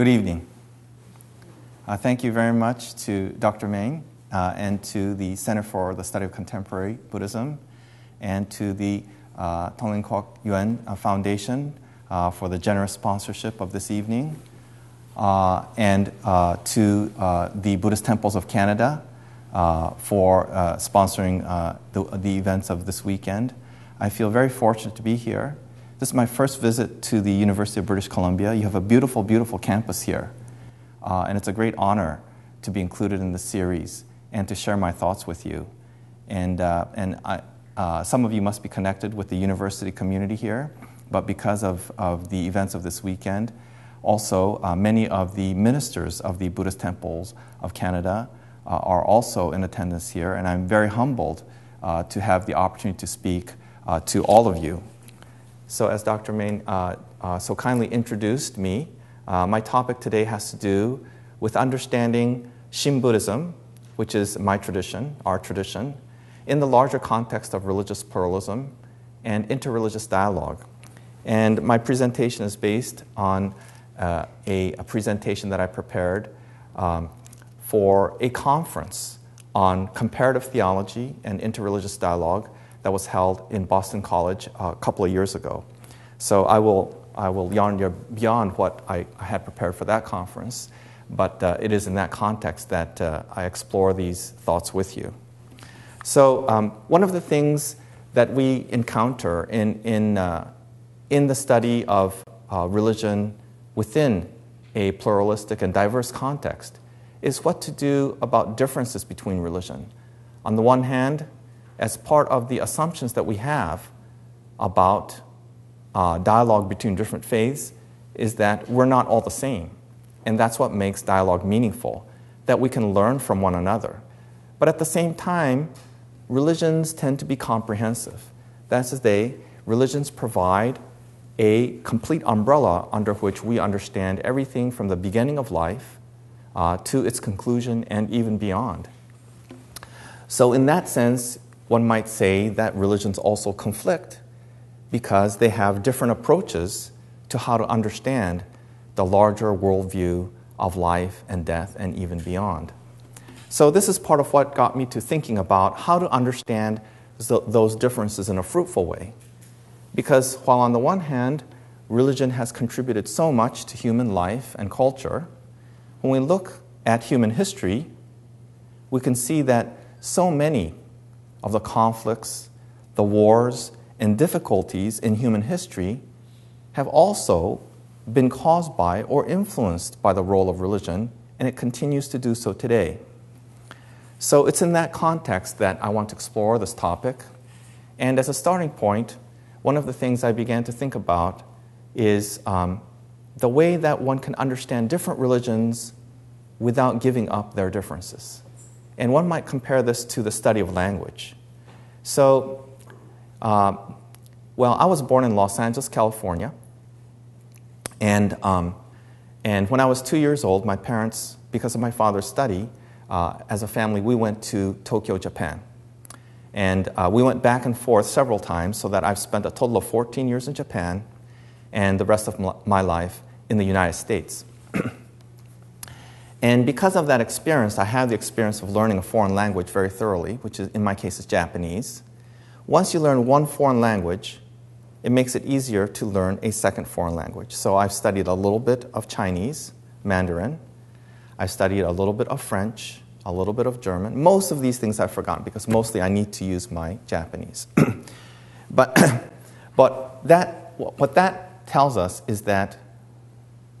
Good evening. Uh, thank you very much to Dr. Main uh, and to the Center for the Study of Contemporary Buddhism and to the uh, Tung Lin Kok Yuen uh, Foundation uh, for the generous sponsorship of this evening uh, and uh, to the Buddhist Temples of Canada for sponsoring the, the events of this weekend. I feel very fortunate to be here. This is my first visit to the University of British Columbia. You have a beautiful, beautiful campus here. Uh, and it's a great honor to be included in this series and to share my thoughts with you. And, uh, and I, uh, some of you must be connected with the university community here, but because of, of the events of this weekend, also uh, many of the ministers of the Buddhist temples of Canada uh, are also in attendance here, and I'm very humbled uh, to have the opportunity to speak to all of you. So, as Dr. Main uh, uh, so kindly introduced me, uh, my topic today has to do with understanding Shin Buddhism, which is my tradition, our tradition, in the larger context of religious pluralism and interreligious dialogue. And my presentation is based on uh, a, a, presentation that I prepared um, for a conference on comparative theology and interreligious dialogue that was held in Boston College a couple of years ago. So I will, I will yarn you beyond what I, I had prepared for that conference, but uh, it is in that context that uh, I explore these thoughts with you. So, um, one of the things that we encounter in, in, uh, in the study of uh, religion within a pluralistic and diverse context is what to do about differences between religion. On the one hand, as part of the assumptions that we have about uh, dialogue between different faiths, is that we're not all the same. And that's what makes dialogue meaningful, that we can learn from one another. But at the same time, religions tend to be comprehensive. That's to say, religions provide a complete umbrella under which we understand everything from the beginning of life uh, to its conclusion and even beyond. So, in that sense, one might say that religions also conflict because they have different approaches to how to understand the larger worldview of life and death and even beyond. So, this is part of what got me to thinking about how to understand those differences in a fruitful way. Because while, on the one hand, religion has contributed so much to human life and culture, when we look at human history, we can see that so many of the conflicts, the wars, and difficulties in human history have also been caused by or influenced by the role of religion, and it continues to do so today. So it's in that context that I want to explore this topic. And as a starting point, one of the things I began to think about is um, the way that one can understand different religions without giving up their differences. And one might compare this to the study of language. So, uh, well, I was born in Los Angeles, California. And, um, and when I was two years old, my parents, because of my father's study, uh, as a family, we went to Tokyo, Japan. And uh, we went back and forth several times, so that I've spent a total of 14 years in Japan and the rest of my life in the United States. And because of that experience, I have the experience of learning a foreign language very thoroughly, which is, in my case is Japanese. Once you learn one foreign language, it makes it easier to learn a second foreign language. So I've studied a little bit of Chinese, Mandarin. I've studied a little bit of French, a little bit of German. Most of these things I've forgotten because mostly I need to use my Japanese. but but that, what that tells us is that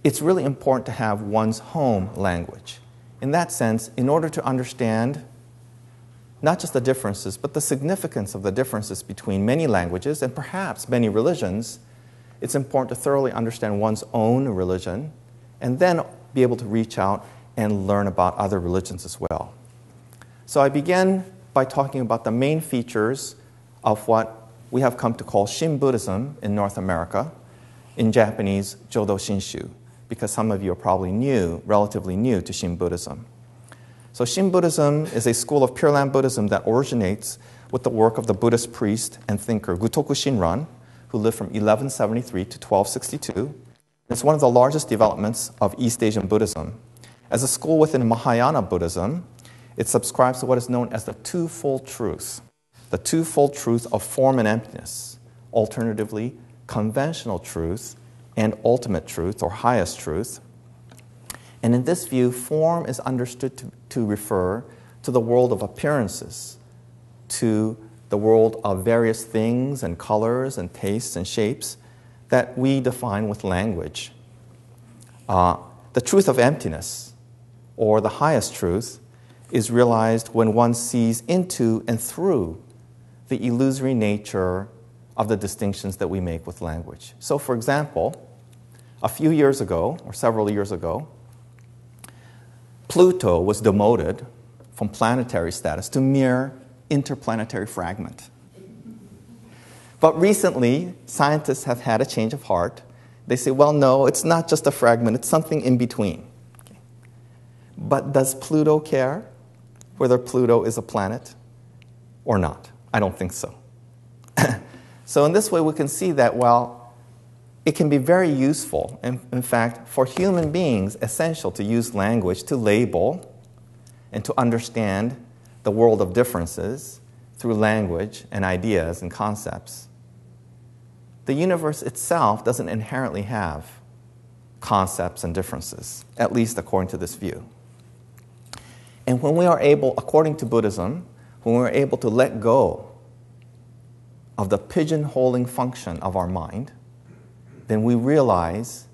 it's really important to have one's home language. In that sense, in order to understand not just the differences, but the significance of the differences between many languages and perhaps many religions, it's important to thoroughly understand one's own religion and then be able to reach out and learn about other religions as well. So I began by talking about the main features of what we have come to call Shin Buddhism in North America, in Japanese, Jodo Shinshu because some of you are probably new, relatively new to Shin Buddhism. So, Shin Buddhism is a school of Pure Land Buddhism that originates with the work of the Buddhist priest and thinker Gutoku Shinran, who lived from 1173 to 1262. It's one of the largest developments of East Asian Buddhism. As a school within Mahayana Buddhism, it subscribes to what is known as the twofold truth the twofold truth of form and emptiness, alternatively, conventional truth and ultimate truth or highest truth. And in this view, form is understood to, to refer to the world of appearances, to the world of various things and colors and tastes and shapes that we define with language. Uh, the truth of emptiness, or the highest truth, is realized when one sees into and through the illusory nature of the distinctions that we make with language. So, for example, a few years ago, or several years ago, Pluto was demoted from planetary status to mere interplanetary fragment. But recently, scientists have had a change of heart. They say, well, no, it's not just a fragment, it's something in between. But does Pluto care whether Pluto is a planet or not? I don't think so. so, in this way, we can see that, well, it can be very useful, and in fact, for human beings, essential to use language to label and to understand the world of differences through language and ideas and concepts the universe itself doesn't inherently have concepts and differences, at least according to this view. And when we are able, according to Buddhism, when we're able to let go of the pigeonholing function of our mind, then we realize,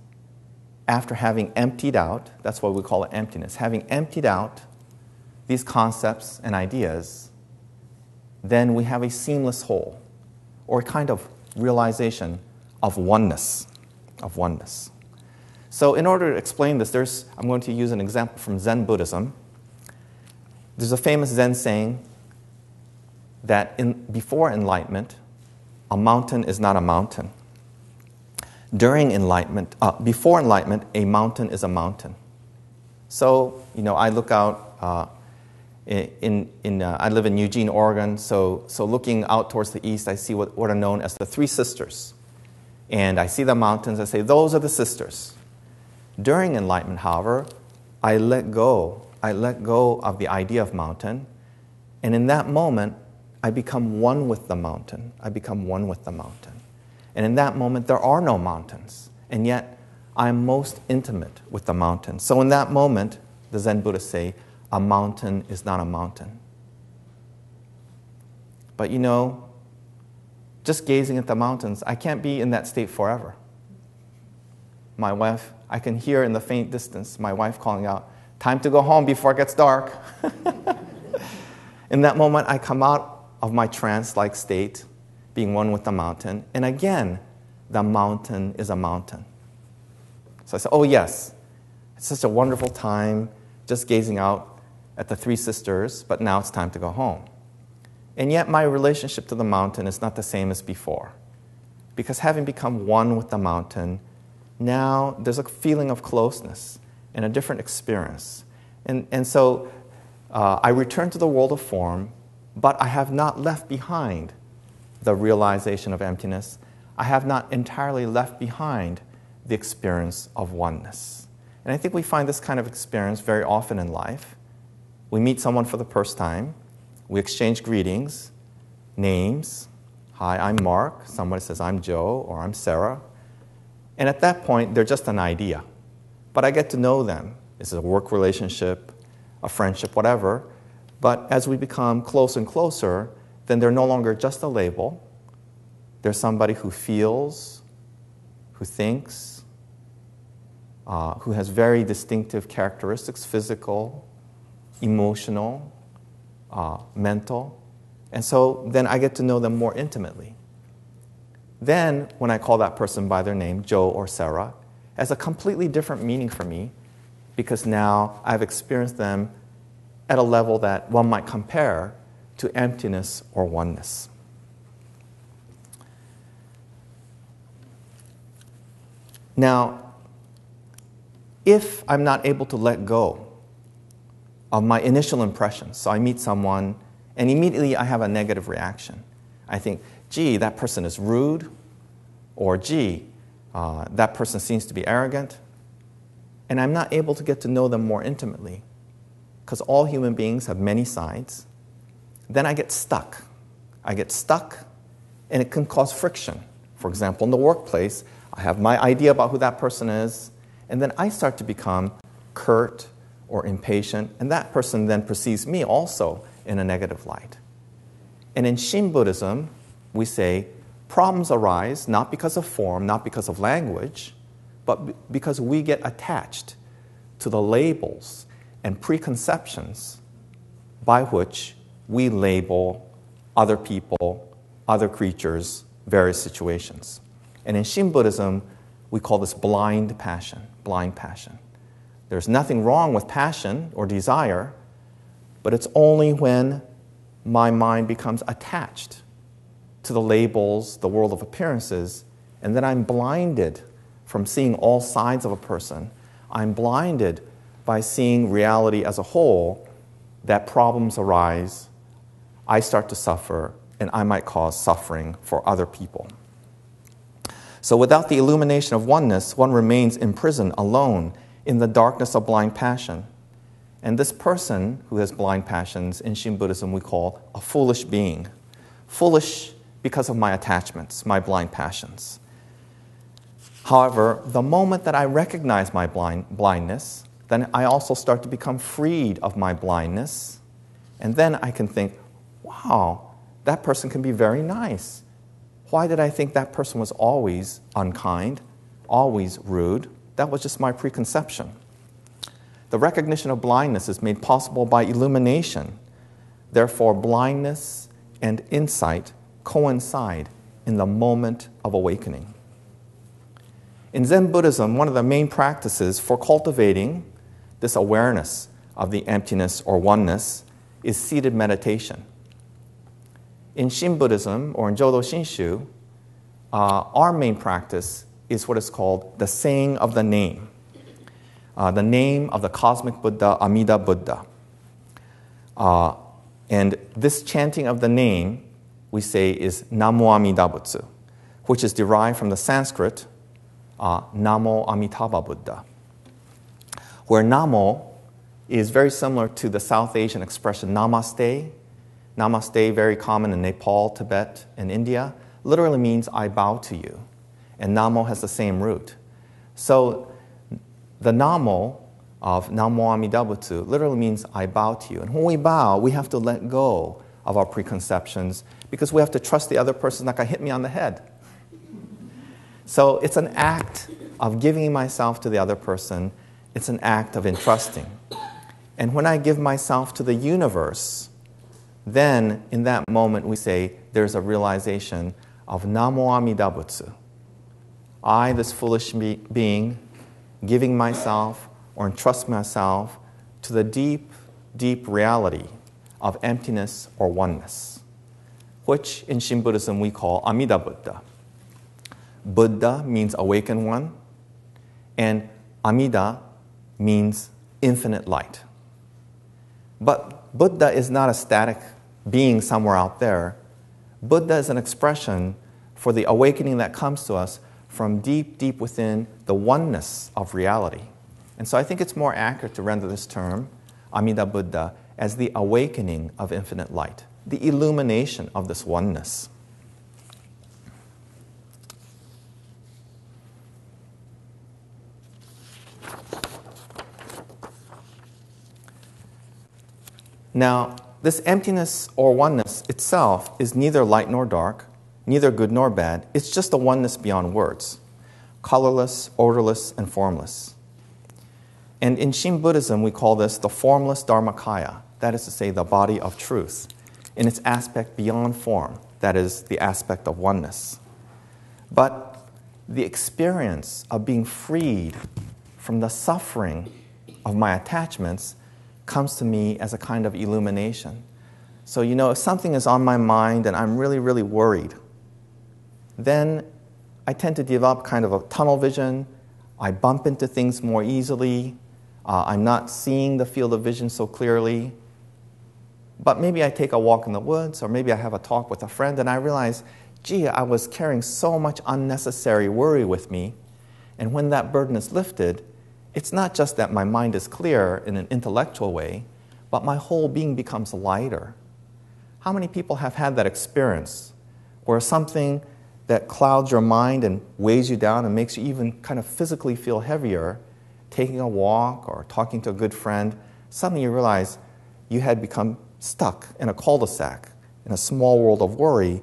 after having emptied out, that's why we call it emptiness, having emptied out these concepts and ideas, then we have a seamless whole, or a kind of realization of oneness, of oneness. So, in order to explain this, there's, I'm going to use an example from Zen Buddhism. There's a famous Zen saying that in, before enlightenment, a mountain is not a mountain. During enlightenment, uh, before enlightenment, a mountain is a mountain. So, you know, I look out uh, in, in, uh, I live in Eugene, Oregon, so, so looking out towards the east, I see what, what are known as the Three Sisters. And I see the mountains, I say, those are the sisters. During enlightenment, however, I let go. I let go of the idea of mountain. And in that moment, I become one with the mountain. I become one with the mountain. And in that moment, there are no mountains. And yet, I'm most intimate with the mountain. So in that moment, the Zen Buddhists say, a mountain is not a mountain. But you know, just gazing at the mountains, I can't be in that state forever. My wife, I can hear in the faint distance my wife calling out, Time to go home before it gets dark. in that moment, I come out of my trance like state, being one with the mountain, and again, the mountain is a mountain. So I said, Oh, yes, it's such a wonderful time just gazing out at the Three Sisters, but now it's time to go home. And yet, my relationship to the mountain is not the same as before. Because having become one with the mountain, now there's a feeling of closeness and a different experience. And, and so uh, I return to the world of form, but I have not left behind the realization of emptiness. I have not entirely left behind the experience of oneness. And I think we find this kind of experience very often in life. We meet someone for the first time. We exchange greetings, names. Hi, I'm Mark. Somebody says, I'm Joe or I'm Sarah. And at that point, they're just an idea. But I get to know them. It's a work relationship, a friendship, whatever. But as we become closer and closer, then they're no longer just a label. They're somebody who feels, who thinks, uh, who has very distinctive characteristics, physical, emotional, uh, mental. And so then I get to know them more intimately. Then, when I call that person by their name, Joe or Sarah, has a completely different meaning for me because now I've experienced them at a level that one might compare to emptiness or oneness. Now, if I'm not able to let go of my initial impressions. So I meet someone, and immediately I have a negative reaction. I think, gee, that person is rude, or gee, uh, that person seems to be arrogant, and I'm not able to get to know them more intimately because all human beings have many sides, then I get stuck. I get stuck, and it can cause friction. For example, in the workplace, I have my idea about who that person is, and then I start to become curt or impatient, and that person then perceives me also in a negative light. And in Shin Buddhism, we say problems arise not because of form, not because of language, but because we get attached to the labels and preconceptions by which we label other people, other creatures, various situations. And in Shin Buddhism, we call this blind passion, blind passion. There's nothing wrong with passion or desire, but it's only when my mind becomes attached to the labels, the world of appearances, and then I'm blinded from seeing all sides of a person. I'm blinded by seeing reality as a whole that problems arise, I start to suffer, and I might cause suffering for other people. So, without the illumination of oneness, one remains imprisoned alone in the darkness of blind passion. And this person who has blind passions, in Shin Buddhism, we call a foolish being. Foolish because of my attachments, my blind passions. However, the moment that I recognize my blind, blindness, then I also start to become freed of my blindness. And then I can think, wow, that person can be very nice. Why did I think that person was always unkind, always rude? That was just my preconception. The recognition of blindness is made possible by illumination. Therefore, blindness and insight coincide in the moment of awakening. In Zen Buddhism, one of the main practices for cultivating this awareness of the emptiness or oneness is seated meditation. In Shin Buddhism, or in Jodo Shinshu, uh, our main practice is what is called the saying of the name, uh, the name of the cosmic Buddha, Amida Buddha. Uh, and this chanting of the name, we say, is Namo Amida Butsu, which is derived from the Sanskrit uh, Namo Amitabha Buddha, where Namo is very similar to the South Asian expression Namaste. Namaste, very common in Nepal, Tibet, and India, literally means I bow to you. And Namo has the same root. So the Namo of Namo Amida Butsu literally means I bow to you. And when we bow, we have to let go of our preconceptions because we have to trust the other person not going to hit me on the head. So it's an act of giving myself to the other person, it's an act of entrusting. And when I give myself to the universe, then in that moment we say there's a realization of Namo Amida Butsu. I, this foolish be- being, giving myself or entrust myself to the deep, deep reality of emptiness or oneness, which in Shin Buddhism we call Amida Buddha. Buddha means awakened one, and Amida means infinite light. But Buddha is not a static being somewhere out there. Buddha is an expression for the awakening that comes to us from deep, deep within the oneness of reality. And so I think it's more accurate to render this term, Amida Buddha, as the awakening of infinite light, the illumination of this oneness. Now, this emptiness or oneness itself is neither light nor dark, neither good nor bad. It's just a oneness beyond words, colorless, odorless, and formless. And in Shin Buddhism, we call this the formless Dharmakaya, that is to say, the body of truth, in its aspect beyond form, that is, the aspect of oneness. But the experience of being freed from the suffering of my attachments comes to me as a kind of illumination. So, you know, if something is on my mind and I'm really, really worried, then I tend to develop kind of a tunnel vision. I bump into things more easily. Uh, I'm not seeing the field of vision so clearly. But maybe I take a walk in the woods, or maybe I have a talk with a friend, and I realize, gee, I was carrying so much unnecessary worry with me, And when that burden is lifted, it's not just that my mind is clear in an intellectual way, but my whole being becomes lighter. How many people have had that experience where something that clouds your mind and weighs you down and makes you even kind of physically feel heavier, taking a walk or talking to a good friend, suddenly you realize you had become stuck in a cul de sac, in a small world of worry,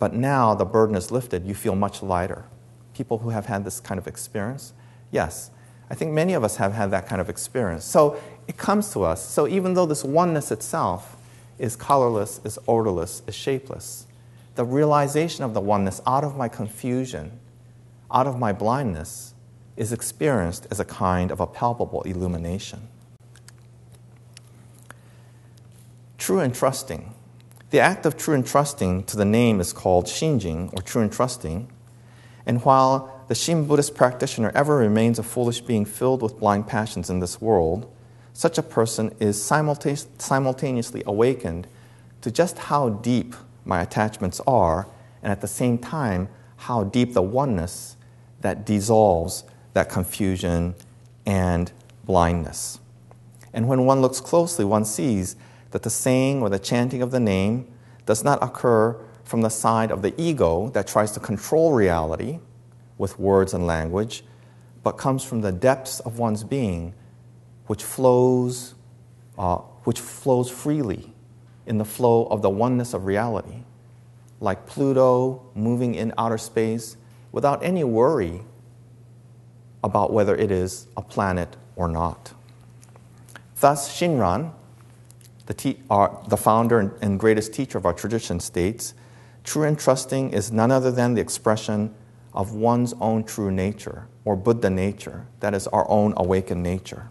but now the burden is lifted, you feel much lighter. People who have had this kind of experience, yes, I think many of us have had that kind of experience. So it comes to us. So even though this oneness itself is colorless, is odorless, is shapeless, the realization of the oneness out of my confusion, out of my blindness, is experienced as a kind of a palpable illumination. True entrusting. The act of true entrusting to the name is called shinjin, or true entrusting. And while the Shin Buddhist practitioner ever remains a foolish being filled with blind passions in this world, such a person is simultaneously awakened to just how deep my attachments are, and at the same time, how deep the oneness that dissolves that confusion and blindness. And when one looks closely, one sees that the saying or the chanting of the name does not occur from the side of the ego that tries to control reality with words and language, but comes from the depths of one's being, which flows, uh, which flows freely in the flow of the oneness of reality, like Pluto moving in outer space without any worry about whether it is a planet or not. Thus, Shinran, the, te- the founder and, and greatest teacher of our tradition, states true entrusting is none other than the expression of one's own true nature, or Buddha nature, that is, our own awakened nature.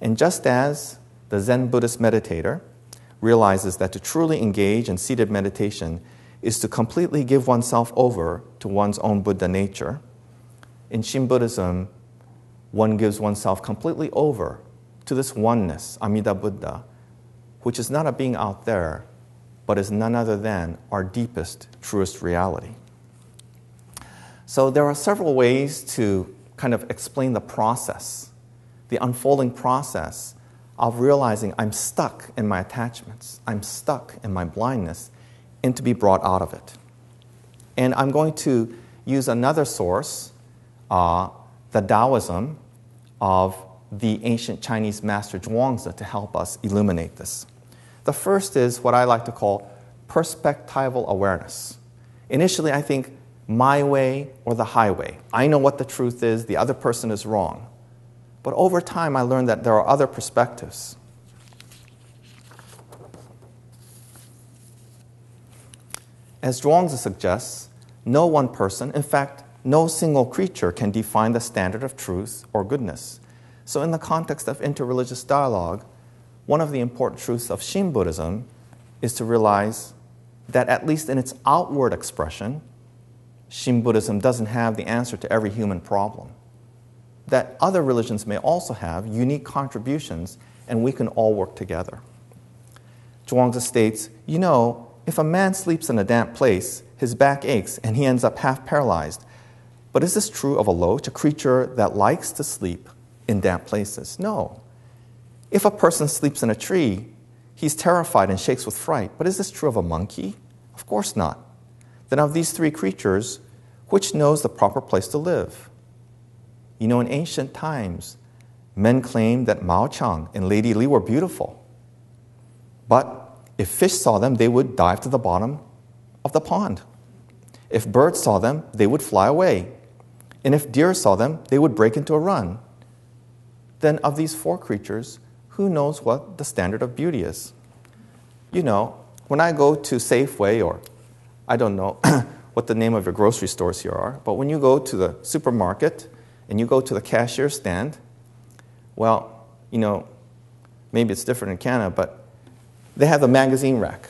And just as the Zen Buddhist meditator, realizes that to truly engage in seated meditation is to completely give oneself over to one's own Buddha nature. In Shin Buddhism, one gives oneself completely over to this oneness, Amida Buddha, which is not a being out there, but is none other than our deepest, truest reality. So there are several ways to kind of explain the process, the unfolding process of realizing I'm stuck in my attachments, I'm stuck in my blindness, and to be brought out of it. And I'm going to use another source, uh, the Taoism of the ancient Chinese master Zhuangzi, to help us illuminate this. The first is what I like to call perspectival awareness. Initially, I think my way or the highway. I know what the truth is, the other person is wrong. But over time, I learned that there are other perspectives. As Zhuangzi suggests, no one person, in fact, no single creature can define the standard of truth or goodness. So, in the context of interreligious dialogue, one of the important truths of Shin Buddhism is to realize that, at least in its outward expression, Shin Buddhism doesn't have the answer to every human problem that other religions may also have unique contributions and we can all work together. Zhuangzi states, You know, if a man sleeps in a damp place, his back aches and he ends up half paralyzed. But is this true of a loach, a creature that likes to sleep in damp places? No. If a person sleeps in a tree, he's terrified and shakes with fright. But is this true of a monkey? Of course not. Then, of these three creatures, which knows the proper place to live? You know, in ancient times, men claimed that Mao Chang and Lady Li were beautiful. But if fish saw them, they would dive to the bottom of the pond. If birds saw them, they would fly away. And if deer saw them, they would break into a run. Then, of these four creatures, who knows what the standard of beauty is? You know, when I go to Safeway, or I don't know what the name of your grocery stores here are, but when you go to the supermarket and you go to the cashier stand, well, you know, maybe it's different in Canada, but they have a magazine rack.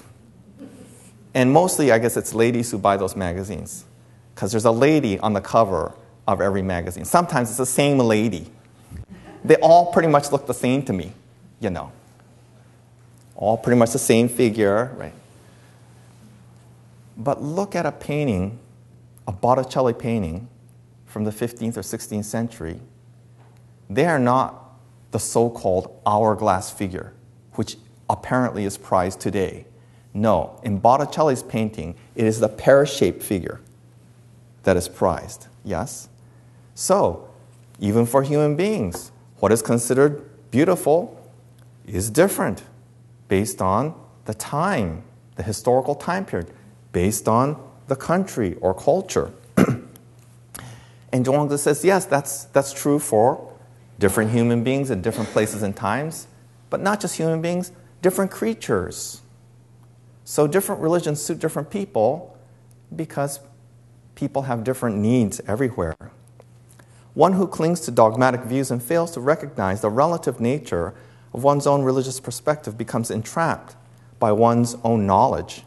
And mostly, I guess it's ladies who buy those magazines because there's a lady on the cover of every magazine. Sometimes it's the same lady. They all pretty much look the same to me, you know. All pretty much the same figure, right? But look at a painting, a Botticelli painting, from the 15th or 16th century, they are not the so called hourglass figure, which apparently is prized today. No, in Botticelli's painting, it is the pear shaped figure that is prized. Yes? So, even for human beings, what is considered beautiful is different based on the time, the historical time period, based on the country or culture. and Zhuangzi says, yes, that's, that's true for different human beings in different places and times, but not just human beings, different creatures. So different religions suit different people because people have different needs everywhere. One who clings to dogmatic views and fails to recognize the relative nature of one's own religious perspective becomes entrapped by one's own knowledge.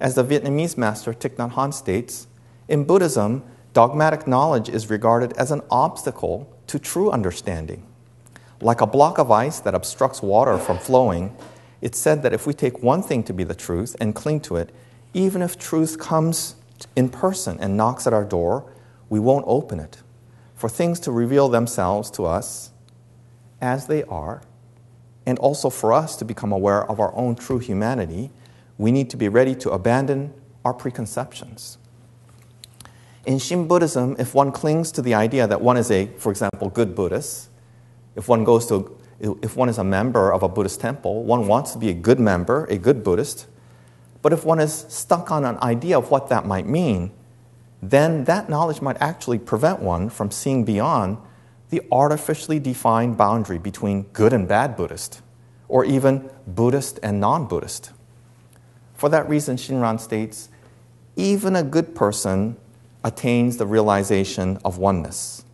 As the Vietnamese master Thich Nhat Hanh states, in Buddhism, dogmatic knowledge is regarded as an obstacle to true understanding. Like a block of ice that obstructs water from flowing, it's said that if we take one thing to be the truth and cling to it, even if truth comes in person and knocks at our door, we won't open it. For things to reveal themselves to us as they are, and also for us to become aware of our own true humanity, we need to be ready to abandon our preconceptions. In Shin Buddhism, if one clings to the idea that one is a, for example, good Buddhist, if one goes to if one is a member of a Buddhist temple, one wants to be a good member, a good Buddhist. But if one is stuck on an idea of what that might mean, then that knowledge might actually prevent one from seeing beyond the artificially defined boundary between good and bad Buddhist, or even Buddhist and non Buddhist. For that reason, Shinran states even a good person attains the realization of oneness.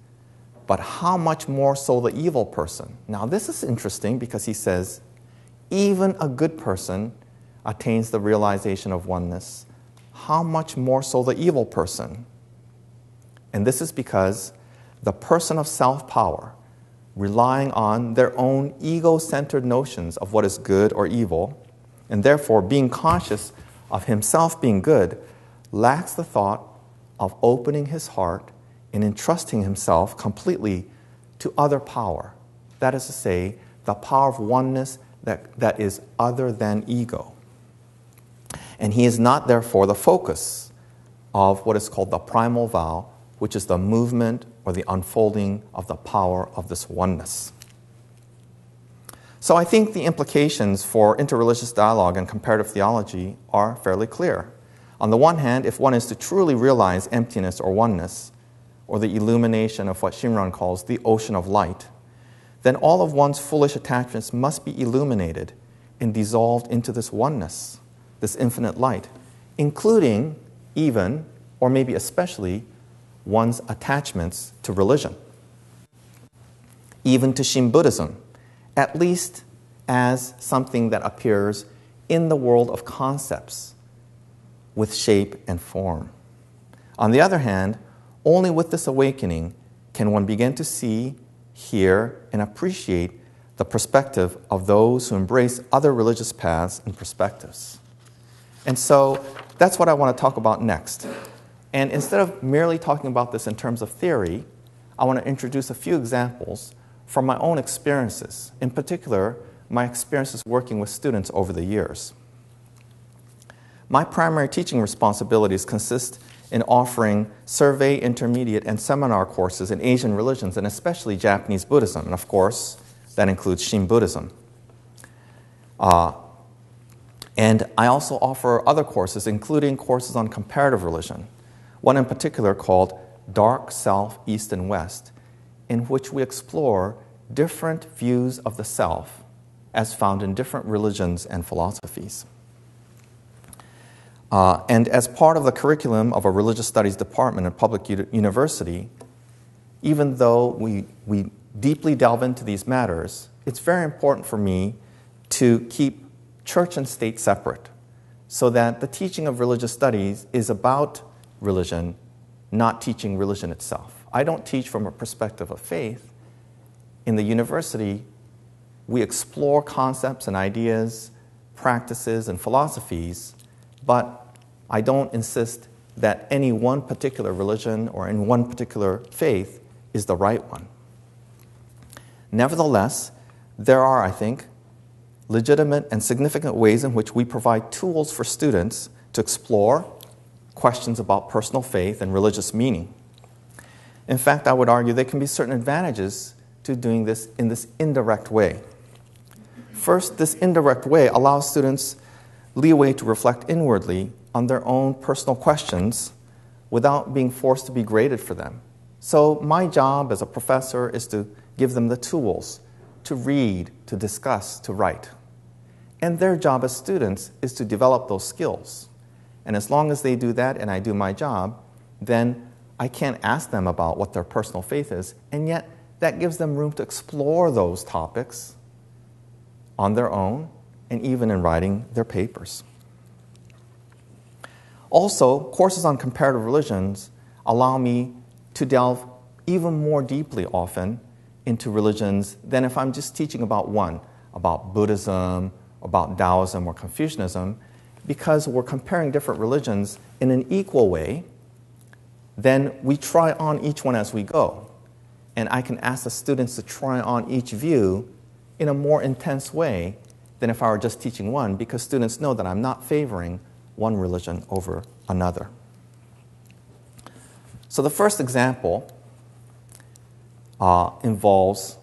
But how much more so the evil person? Now, this is interesting because he says, even a good person attains the realization of oneness. How much more so the evil person? And this is because the person of self power, relying on their own ego centered notions of what is good or evil, and therefore being conscious of himself being good, lacks the thought of opening his heart and entrusting himself completely to other power. That is to say, the power of oneness that, that is other than ego. And he is not, therefore, the focus of what is called the primal vow, which is the movement or the unfolding of the power of this oneness. So I think the implications for interreligious dialogue and comparative theology are fairly clear. On the one hand, if one is to truly realize emptiness or oneness, or the illumination of what Shinran calls the ocean of light, then all of one's foolish attachments must be illuminated and dissolved into this oneness, this infinite light, including even, or maybe especially, one's attachments to religion, even to Shin Buddhism, at least as something that appears in the world of concepts with shape and form. On the other hand, only with this awakening can one begin to see, hear, and appreciate the perspective of those who embrace other religious paths and perspectives. And so that's what I want to talk about next. And instead of merely talking about this in terms of theory, I want to introduce a few examples from my own experiences, in particular, my experiences working with students over the years. My primary teaching responsibilities consist in offering survey, intermediate, and seminar courses in Asian religions, and especially Japanese Buddhism. And of course, that includes Shin Buddhism. Uh, and I also offer other courses, including courses on comparative religion, one in particular called Dark Self, East and West, in which we explore different views of the self as found in different religions and philosophies. Uh, and as part of the curriculum of a religious studies department at public u- university, even though we, we deeply delve into these matters, it's very important for me to keep church and state separate so that the teaching of religious studies is about religion, not teaching religion itself. I don't teach from a perspective of faith. In the university, we explore concepts and ideas, practices, and philosophies, but I don't insist that any one particular religion or in one particular faith is the right one. Nevertheless, there are, I think, legitimate and significant ways in which we provide tools for students to explore questions about personal faith and religious meaning. In fact, I would argue there can be certain advantages to doing this in this indirect way. First, this indirect way allows students leeway to reflect inwardly on their own personal questions without being forced to be graded for them. So, my job as a professor is to give them the tools to read, to discuss, to write. And their job as students is to develop those skills. And as long as they do that and I do my job, then I can't ask them about what their personal faith is. And yet, that gives them room to explore those topics on their own and even in writing their papers. Also, courses on comparative religions allow me to delve even more deeply often into religions than if I'm just teaching about one, about Buddhism, about Taoism or Confucianism, because we're comparing different religions in an equal way, then we try on each one as we go. And I can ask the students to try on each view in a more intense way than if I were just teaching one, because students know that I'm not favoring one religion over another. So the first example uh, involves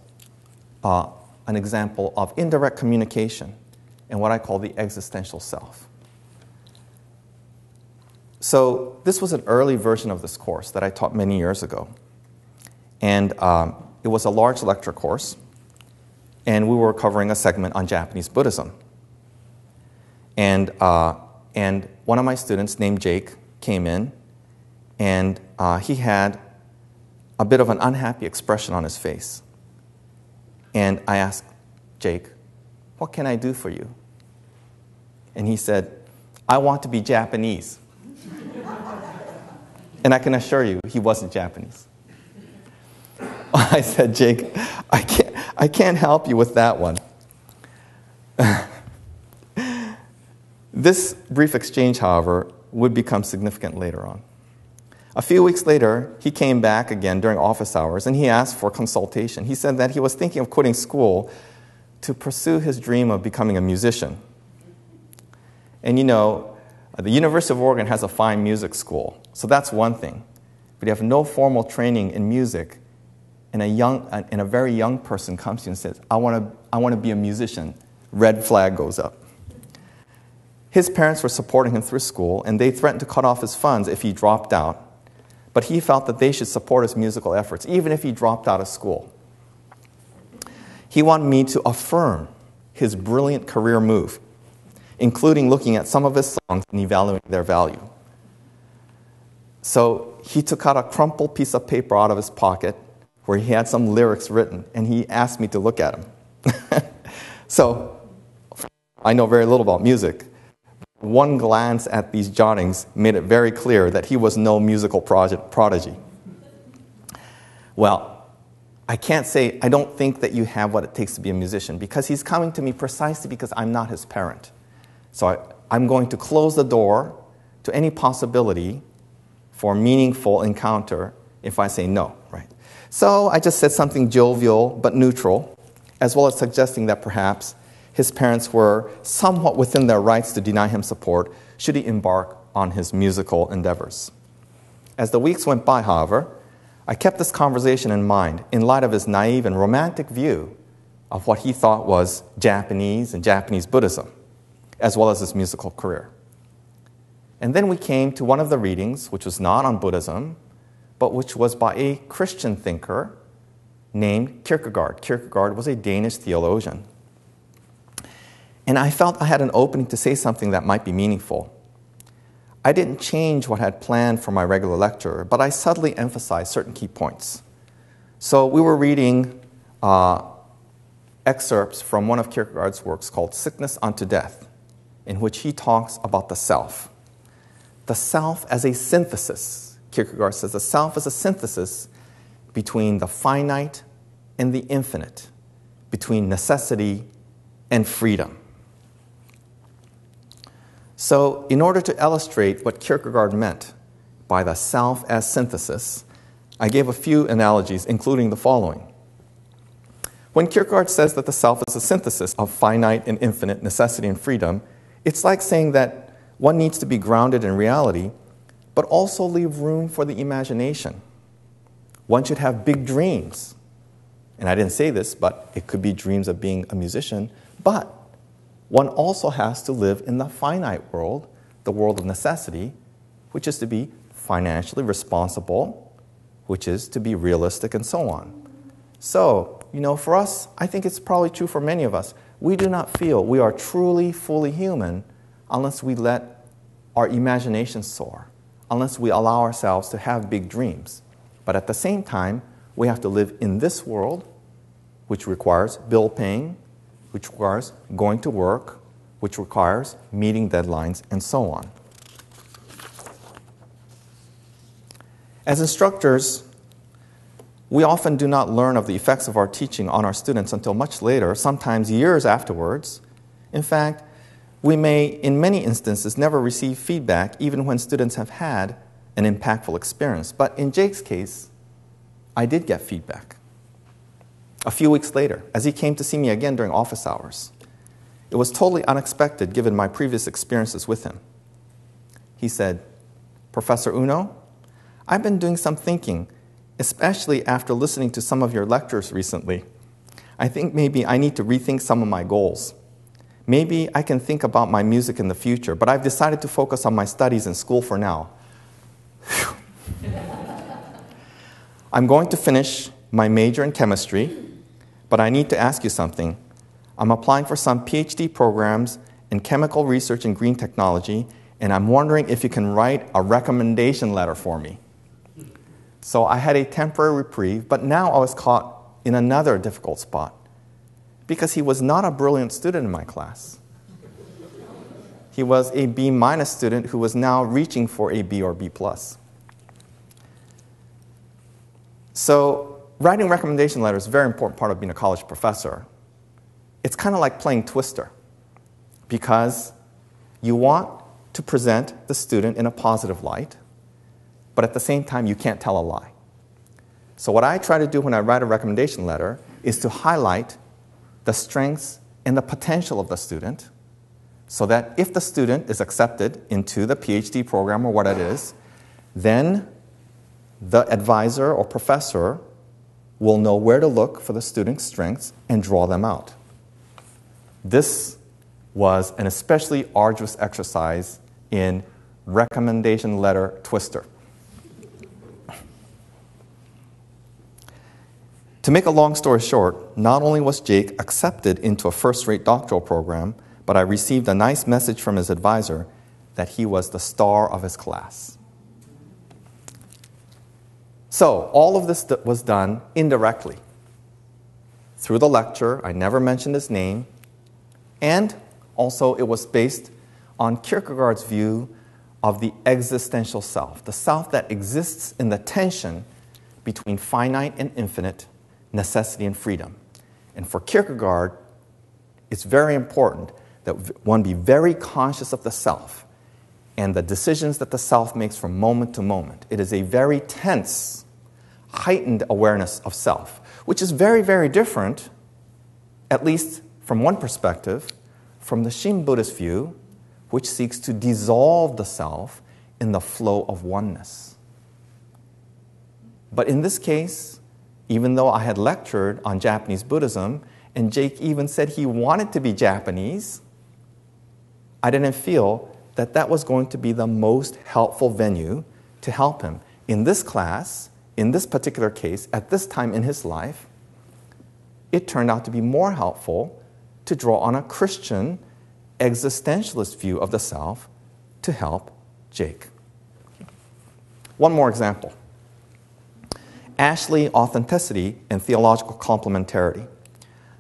uh, an example of indirect communication and what I call the existential self. So, this was an early version of this course that I taught many years ago. And um, it was a large lecture course, and we were covering a segment on Japanese Buddhism. And, uh, and one of my students, named Jake, came in, and uh, he had a bit of an unhappy expression on his face. And I asked Jake, What can I do for you? And he said, I want to be Japanese. And I can assure you, he wasn't Japanese. I said, Jake, I can't, I can't help you with that one. this brief exchange, however, would become significant later on. A few weeks later, he came back again during office hours and he asked for consultation. He said that he was thinking of quitting school to pursue his dream of becoming a musician. And you know, the University of Oregon has a fine music school, so that's one thing. But you have no formal training in music, and a, young, and a very young person comes to you and says, I want to I wanna be a musician. Red flag goes up. His parents were supporting him through school, and they threatened to cut off his funds if he dropped out but he felt that they should support his musical efforts, even if he dropped out of school. He wanted me to affirm his brilliant career move, including looking at some of his songs and evaluating their value. So he took out a crumpled piece of paper out of his pocket where he had some lyrics written, and he asked me to look at them. so I know very little about music, one glance at these jottings made it very clear that he was no musical prodigy. Well, I can't say I don't think that you have what it takes to be a musician because he's coming to me precisely because I'm not his parent. So I, am going to close the door to any possibility for meaningful encounter if I say no, right? So I just said something jovial but neutral, as well as suggesting that perhaps his parents were somewhat within their rights to deny him support should he embark on his musical endeavors. As the weeks went by, however, I kept this conversation in mind in light of his naive and romantic view of what he thought was Japanese and Japanese Buddhism, as well as his musical career. And then we came to one of the readings, which was not on Buddhism, but which was by a Christian thinker named Kierkegaard. Kierkegaard was a Danish theologian. And I felt I had an opening to say something that might be meaningful. I didn't change what I had planned for my regular lecture, but I subtly emphasized certain key points. So we were reading uh, excerpts from one of Kierkegaard's works called Sickness Unto Death, in which he talks about the self. The self as a synthesis. Kierkegaard says the self is a synthesis between the finite and the infinite, between necessity and freedom. So, in order to illustrate what Kierkegaard meant, by the self as synthesis, I gave a few analogies, including the following. When Kierkegaard says that the self is a synthesis of finite and infinite necessity and freedom, it's like saying that one needs to be grounded in reality, but also leave room for the imagination. One should have big dreams. And I didn't say this, but it could be dreams of being a musician. But one also has to live in the finite world, the world of necessity, which is to be financially responsible, which is to be realistic, and so on. So, you know, for us, I think it's probably true for many of us. We do not feel we are truly, fully human unless we let our imagination soar, unless we allow ourselves to have big dreams. But at the same time, we have to live in this world, which requires bill paying, which requires going to work, which requires meeting deadlines, and so on. As instructors, we often do not learn of the effects of our teaching on our students until much later, sometimes years afterwards. In fact, we may, in many instances, never receive feedback even when students have had an impactful experience. But in Jake's case, I did get feedback. A few weeks later, as he came to see me again during office hours, it was totally unexpected given my previous experiences with him. He said, Professor Unno, I've been doing some thinking especially after listening to some of your lectures recently. I think maybe I need to rethink some of my goals. Maybe I can think about my music in the future, but I've decided to focus on my studies in school for now. I'm going to finish my major in chemistry, but I need to ask you something. I'm applying for some PhD programs in chemical research and green technology, and I'm wondering if you can write a recommendation letter for me. So I had a temporary reprieve, but now I was caught in another difficult spot because he was not a brilliant student in my class. He was a B minus student who was now reaching for a B or B plus. So writing recommendation letters is a very important part of being a college professor. It's kind of like playing Twister because you want to present the student in a positive light, but at the same time, you can't tell a lie. So, what I try to do when I write a recommendation letter is to highlight the strengths and the potential of the student so that if the student is accepted into the PhD program or what it is, then the advisor or professor will know where to look for the student's strengths and draw them out. This was an especially arduous exercise in recommendation letter twister. To make a long story short, not only was Jake accepted into a first rate doctoral program, but I received a nice message from his advisor that he was the star of his class. So, all of this was done indirectly. Through the lecture, I never mentioned his name, and also it was based on Kierkegaard's view of the existential self, the self that exists in the tension between finite and infinite, necessity and freedom. And for Kierkegaard, it's very important that one be very conscious of the self and the decisions that the self makes from moment to moment. It is a very tense, heightened awareness of self, which is very, very different, at least from one perspective, from the Shin Buddhist view, which seeks to dissolve the self in the flow of oneness. But in this case, even though I had lectured on Japanese Buddhism, and Jake even said he wanted to be Japanese, I didn't feel that that was going to be the most helpful venue to help him. In this class, in this particular case, at this time in his life, it turned out to be more helpful to draw on a Christian existentialist view of the self to help Jake. One more example. Ashley authenticity and theological complementarity.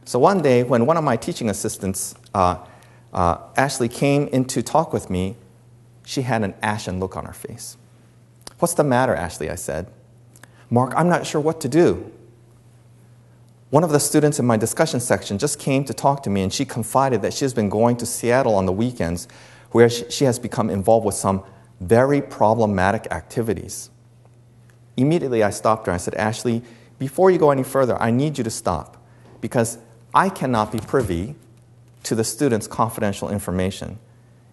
So one day, when one of my teaching assistants, uh, uh, Ashley, came in to talk with me, she had an ashen look on her face. What's the matter, Ashley? I said. Mark, I'm not sure what to do. One of the students in my discussion section just came to talk to me, and she confided that she has been going to Seattle on the weekends where she has become involved with some very problematic activities. Immediately, I stopped her. I said, Ashley, before you go any further, I need you to stop because I cannot be privy to the student's confidential information.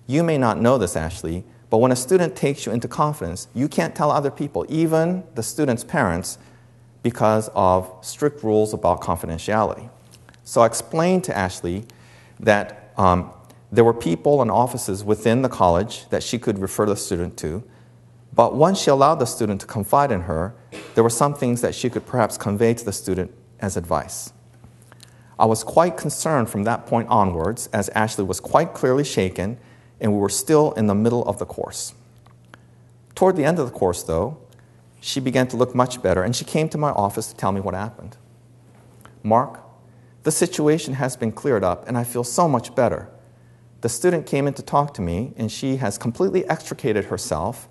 You may not know this, Ashley, but when a student takes you into confidence, you can't tell other people, even the student's parents, because of strict rules about confidentiality. So I explained to Ashley that um, there were people and offices within the college that she could refer the student to, but once she allowed the student to confide in her, there were some things that she could perhaps convey to the student as advice. I was quite concerned from that point onwards, as Ashley was quite clearly shaken and we were still in the middle of the course. Toward the end of the course, though, she began to look much better and she came to my office to tell me what happened. Mark, the situation has been cleared up and I feel so much better. The student came in to talk to me and she has completely extricated herself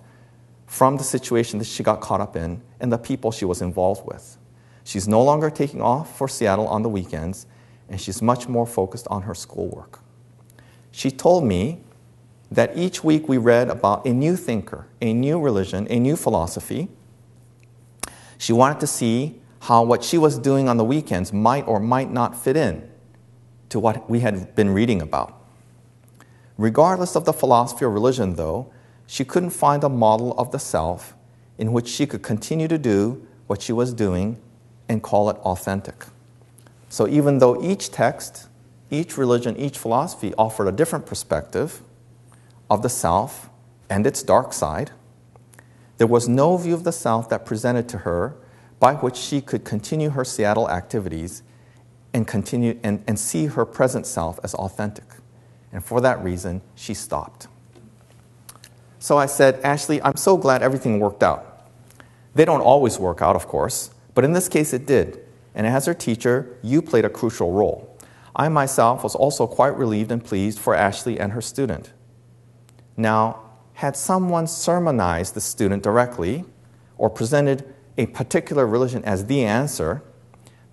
from the situation that she got caught up in and the people she was involved with. She's no longer taking off for Seattle on the weekends and she's much more focused on her schoolwork. She told me that each week we read about a new thinker, a new religion, a new philosophy. She wanted to see how what she was doing on the weekends might or might not fit in to what we had been reading about. Regardless of the philosophy or religion, though, she couldn't find a model of the self in which she could continue to do what she was doing and call it authentic. So, even though each text, each religion, each philosophy offered a different perspective, of the self and its dark side. There was no view of the self that presented to her by which she could continue her Seattle activities and continue and, and see her present self as authentic. And for that reason, she stopped. So I said, Ashley, I'm so glad everything worked out. They don't always work out, of course, but in this case it did. And as her teacher, you played a crucial role. I myself was also quite relieved and pleased for Ashley and her student. Now, had someone sermonized the student directly or presented a particular religion as the answer,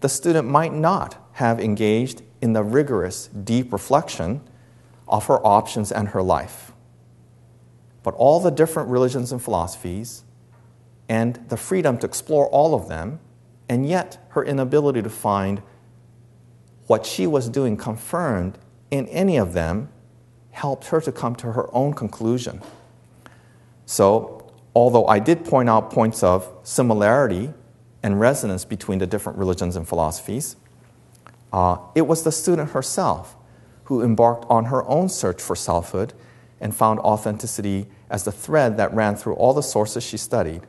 the student might not have engaged in the rigorous, deep reflection of her options and her life. But all the different religions and philosophies, and the freedom to explore all of them, and yet her inability to find what she was doing confirmed in any of them helped her to come to her own conclusion. So, although I did point out points of similarity and resonance between the different religions and philosophies, uh, it was the student herself who embarked on her own search for selfhood and found authenticity as the thread that ran through all the sources she studied.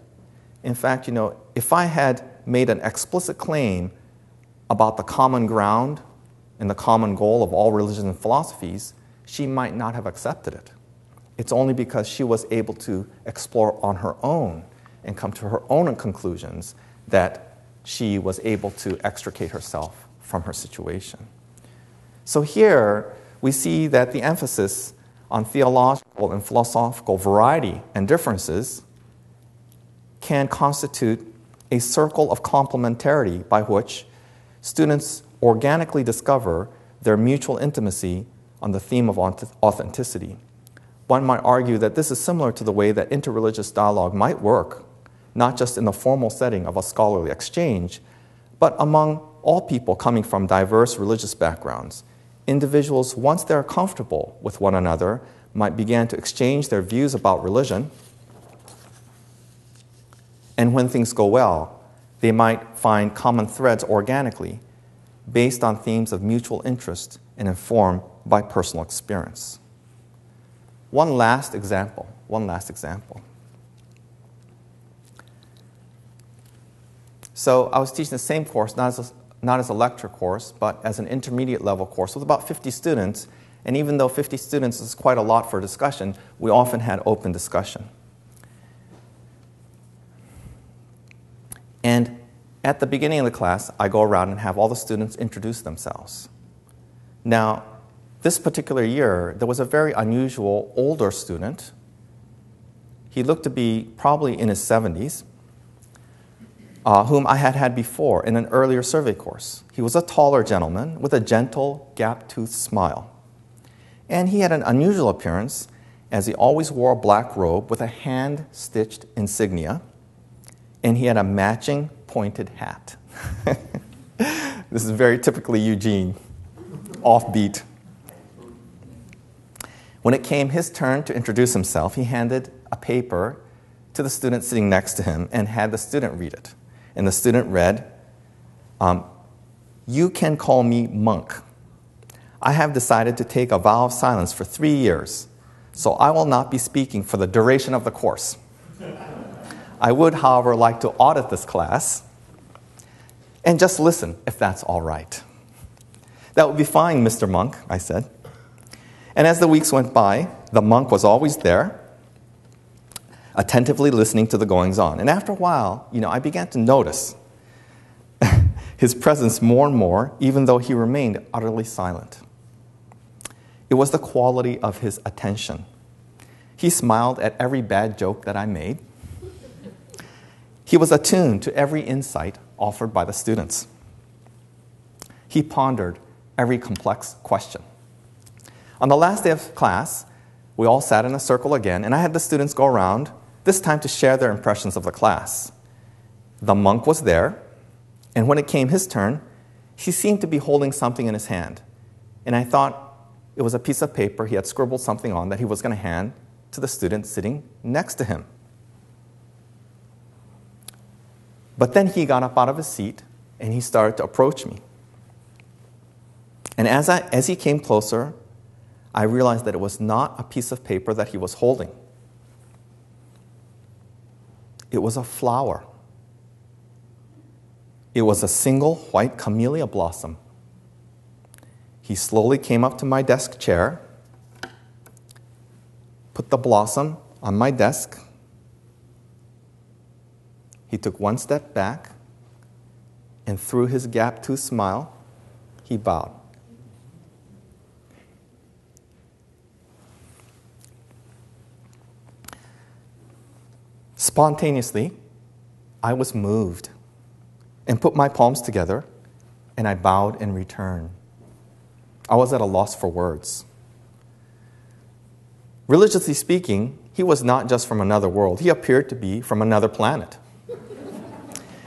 In fact, you know, if I had made an explicit claim about the common ground and the common goal of all religions and philosophies, she might not have accepted it. It's only because she was able to explore on her own and come to her own conclusions that she was able to extricate herself from her situation. So here we see that the emphasis on theological and philosophical variety and differences can constitute a circle of complementarity by which students organically discover their mutual intimacy on the theme of authenticity. One might argue that this is similar to the way that interreligious dialogue might work, not just in the formal setting of a scholarly exchange, but among all people coming from diverse religious backgrounds. Individuals, once they're comfortable with one another, might begin to exchange their views about religion. And when things go well, they might find common threads organically based on themes of mutual interest and informed by personal experience. One last example, one last example. So I was teaching the same course, not as a, not as a lecture course, but as an intermediate level course with about 50 students. And even though 50 students is quite a lot for discussion, we often had open discussion. And at the beginning of the class, I go around and have all the students introduce themselves. Now, this particular year, there was a very unusual older student. He looked to be probably in his 70s, uh, whom I had had before in an earlier survey course. He was a taller gentleman with a gentle, gap toothed smile. And he had an unusual appearance as he always wore a black robe with a hand stitched insignia, and he had a matching pointed hat. this is very typically Eugene, offbeat. When it came his turn to introduce himself, he handed a paper to the student sitting next to him and had the student read it. And the student read, um, You can call me monk. I have decided to take a vow of silence for three years, so I will not be speaking for the duration of the course. I would, however, like to audit this class and just listen if that's all right. That would be fine, Mr. Monk, I said. And as the weeks went by, the monk was always there, attentively listening to the goings on. And after a while, you know, I began to notice his presence more and more, even though he remained utterly silent. It was the quality of his attention. He smiled at every bad joke that I made. He was attuned to every insight offered by the students. He pondered every complex question. On the last day of class, we all sat in a circle again, and I had the students go around, this time to share their impressions of the class. The monk was there, and when it came his turn, he seemed to be holding something in his hand. And I thought it was a piece of paper he had scribbled something on that he was going to hand to the student sitting next to him. But then he got up out of his seat and he started to approach me. And as, I, as he came closer, I realized that it was not a piece of paper that he was holding, it was a flower. It was a single white camellia blossom. He slowly came up to my desk chair, put the blossom on my desk. He took one step back, and through his gap tooth smile, he bowed. Spontaneously, I was moved and put my palms together, and I bowed in return. I was at a loss for words. Religiously speaking, he was not just from another world, he appeared to be from another planet.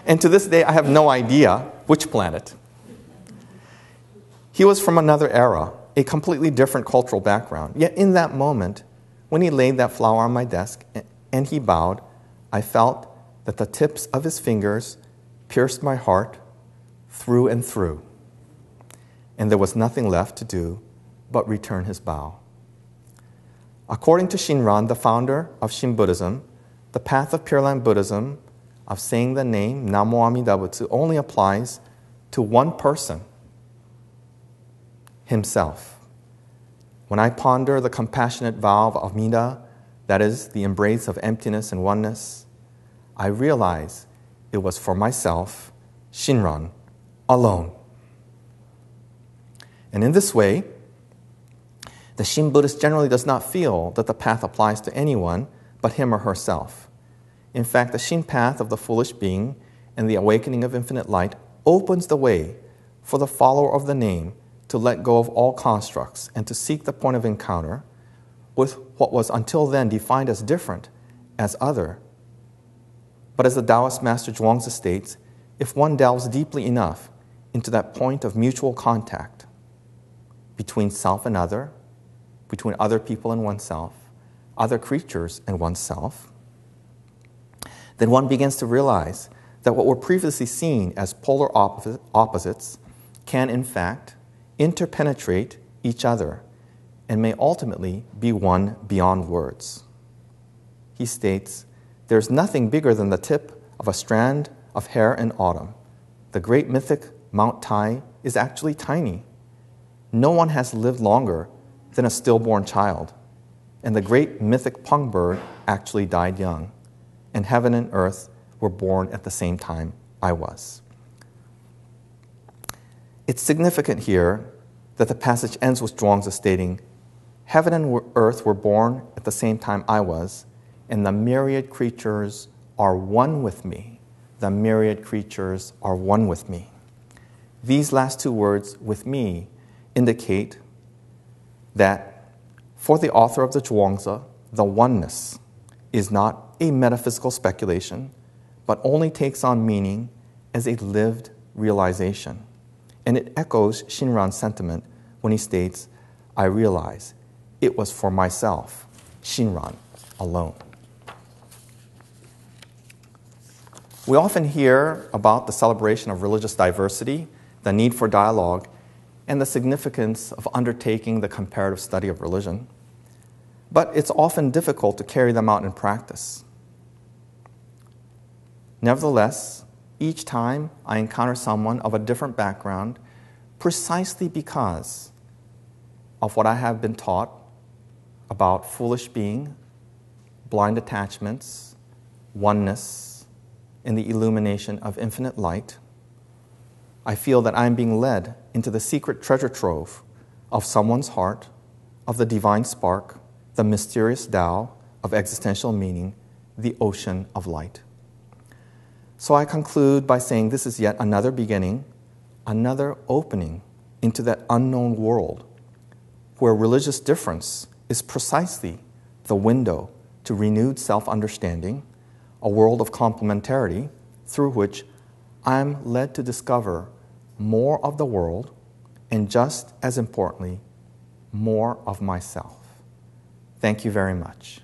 and to this day, I have no idea which planet. He was from another era, a completely different cultural background. Yet in that moment, when he laid that flower on my desk and he bowed, I felt that the tips of his fingers pierced my heart through and through and there was nothing left to do but return his bow. According to Shinran, the founder of Shin Buddhism, the path of Pure Land Buddhism of saying the name Namo Amida Butsu only applies to one person, himself. When I ponder the compassionate vow of Amida, that is, the embrace of emptiness and oneness, I realize it was for myself, Shinran, alone. And in this way, the Shin Buddhist generally does not feel that the path applies to anyone but him or herself. In fact, the Shin path of the foolish being and the awakening of infinite light opens the way for the follower of the name to let go of all constructs and to seek the point of encounter with what was until then defined as different, as other. But as the Taoist master Zhuangzi states, if one delves deeply enough into that point of mutual contact, between self and other, between other people and oneself, other creatures and oneself, then one begins to realize that what were previously seen as polar opposites can, in fact, interpenetrate each other and may ultimately be one beyond words. He states, There's nothing bigger than the tip of a strand of hair in autumn. The great mythic Mount Tai is actually tiny no one has lived longer than a stillborn child. And the great mythic pung bird actually died young. And heaven and earth were born at the same time I was. It's significant here that the passage ends with Zhuangzi stating, Heaven and earth were born at the same time I was, and the myriad creatures are one with me. The myriad creatures are one with me. These last two words, with me, indicate that for the author of the Zhuangzi, the oneness, is not a metaphysical speculation, but only takes on meaning as a lived realization. And it echoes Shinran's sentiment when he states, I realize it was for myself, Shinran, alone. We often hear about the celebration of religious diversity, the need for dialogue, and the significance of undertaking the comparative study of religion. But it's often difficult to carry them out in practice. Nevertheless, each time I encounter someone of a different background, precisely because of what I have been taught about foolish being, blind attachments, oneness, in the illumination of infinite light, I feel that I am being led into the secret treasure trove of someone's heart, of the divine spark, the mysterious Tao of existential meaning, the ocean of light. So I conclude by saying this is yet another beginning, another opening into that unknown world where religious difference is precisely the window to renewed self understanding a world of complementarity through which I'm led to discover more of the world and, just as importantly, more of myself. Thank you very much.